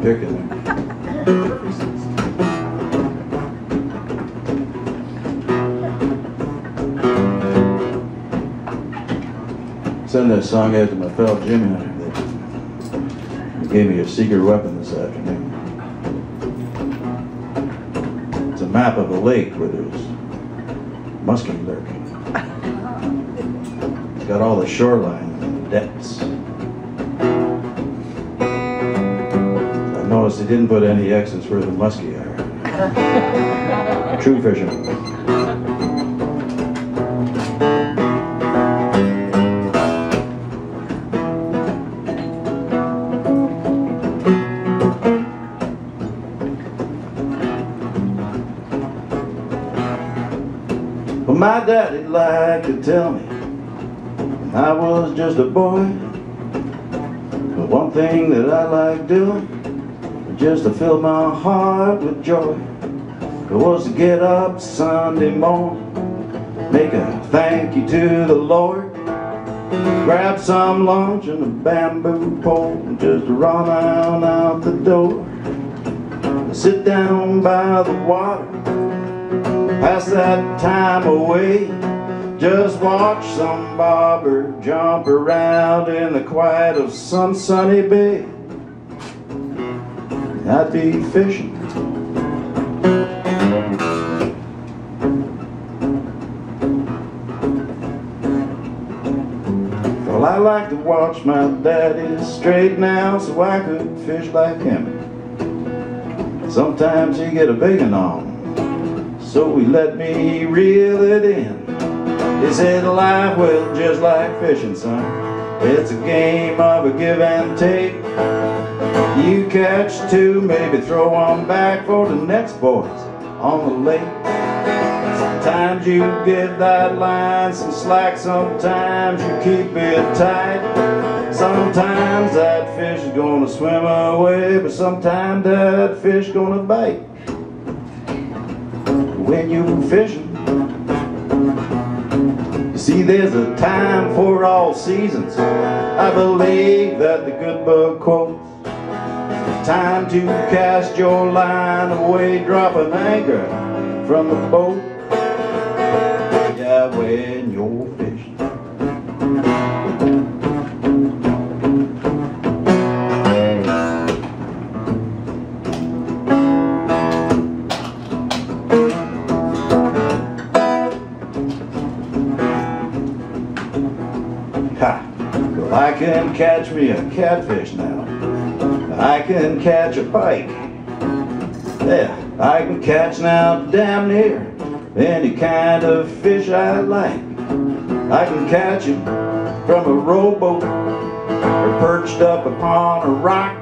there. Send that song out to my fellow Jimmy Hunter. They gave me a secret weapon this afternoon. It's a map of a lake where there's muskie lurking. It's got all the shoreline and the depths. I noticed they didn't put any X's where the muskie are. True fishermen. Well, my daddy liked to tell me I was just a boy. But one thing that I like doing just to fill my heart with joy. It was to get up Sunday morning, make a thank you to the Lord, grab some lunch and a bamboo pole, and just run on out the door. Sit down by the water pass that time away. Just watch some bobber jump around in the quiet of some sunny bay. Be fishing. Well, I like to watch my daddy straighten out so I could fish like him. Sometimes he get a big one on so he let me reel it in. He said, life, well, just like fishing, son. It's a game of a give and take. You catch two, maybe throw one back for the next boys on the lake. Sometimes you give that line some slack, sometimes you keep it tight. Sometimes that fish is gonna swim away, but sometimes that fish gonna bite when you fishing. You see, there's a time for all seasons. I believe that the good book quotes. Time to cast your line away, drop an anchor from the boat. Yeah, when you're fishing. Ha! Well, I can catch me a catfish now. I can catch a pike. Yeah, I can catch now damn near any kind of fish I like. I can catch him from a rowboat or perched up upon a rock.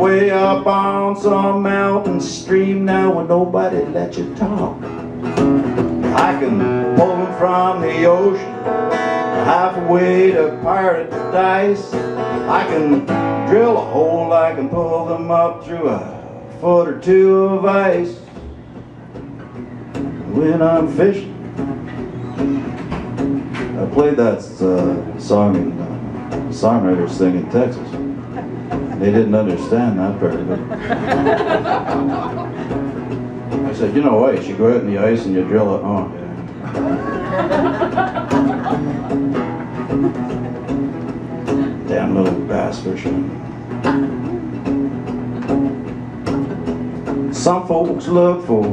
Way up on some mountain stream now where nobody let you talk. I can pull him from the ocean halfway to paradise. I can drill a hole, I can pull them up through a foot or two of ice. When I'm fishing, I played that uh, song in uh, songwriters thing in Texas. They didn't understand that part of it. I said, you know ice, you go out in the ice and you drill it. Oh, yeah. fisherman. Some folks look for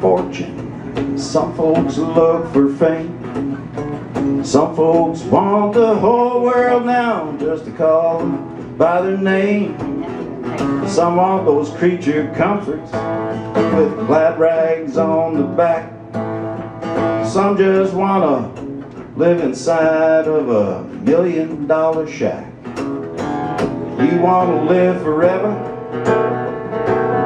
fortune. Some folks look for fame. Some folks want the whole world now just to call them by their name. Some want those creature comforts with glad rags on the back. Some just wanna live inside of a million dollar shack. You want to live forever,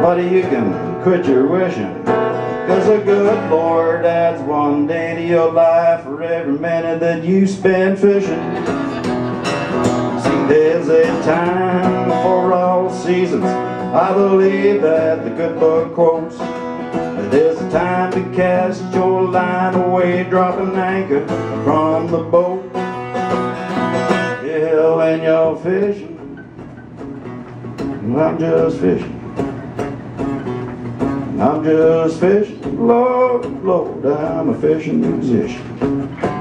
buddy, you can quit your wishing. Cause the good Lord adds one day to your life for every minute that you spend fishing. See, there's a time for all seasons. I believe that the good book quotes. There's a time to cast your line away, drop an anchor from the boat. Yeah, when you're fishing, I'm just fishing. I'm just fishing, Lord, Lord, I'm a fishing musician.